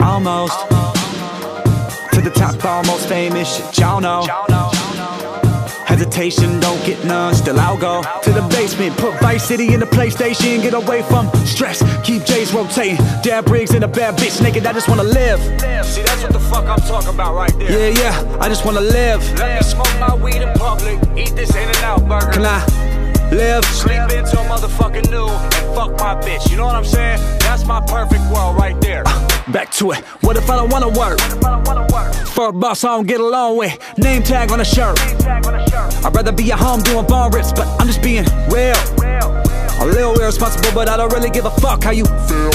Almost to the top, almost famous. Y'all know. Hesitation, don't get none. Still, I'll go to the basement. Put Vice City in the PlayStation. Get away from stress. Keep J's rotating. Dad Briggs and a bad bitch naked. I just wanna live. See, that's what the fuck I'm talking about right there. Yeah, yeah. I just wanna live. Let me smoke my weed in public, eat this In-N-Out burger. Can I live? Sleep into a motherfucking new and fuck my bitch. You know what I'm saying? That's my perfect world right there. Uh, back to it. What if I don't wanna work? If I don't wanna work, For a boss I don't get along with. Name tag on a shirt. Tag on a shirt. I'd rather be at home doing bar rips, but I'm just being real. A little irresponsible, but I don't really give a fuck how you feel.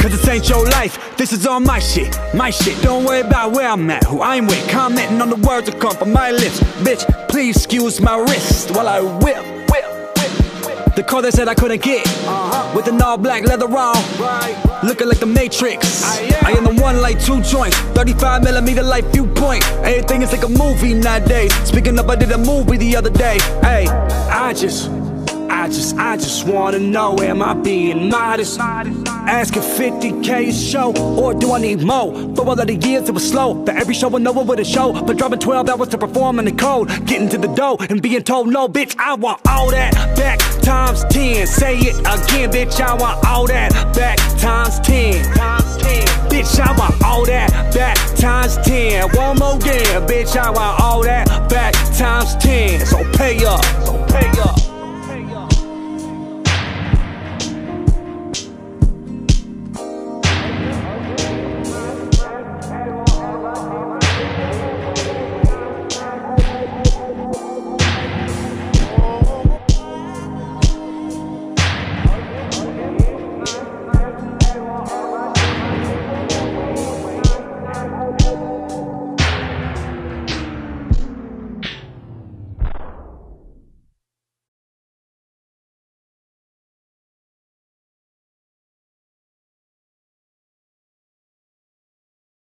Cause this ain't your life, this is all my shit, my shit. Don't worry about where I'm at, who I'm with. Commenting on the words that come from my lips. Bitch, please excuse my wrist while I whip. whip, whip, whip. The car they said I couldn't get, uh -huh. with an all black leather on. Right. Looking like the Matrix. Ah, yeah. I am the one like two joints, 35 millimeter light viewpoint. Everything is like a movie nowadays. Speaking of, I did a movie the other day. Hey, I just, I just, I just wanna know, am I being modest? Asking 50k a show, or do I need more? For all of the years it was slow, but every show went over with a show. But driving 12 hours to perform in the cold, getting to the dough and being told, no, bitch, I want all that back times 10. Say it again, bitch, I want all that back times 10. Times 10. Bitch, I want all that back times 10. One more again, bitch, I want all that back times 10. So pay up.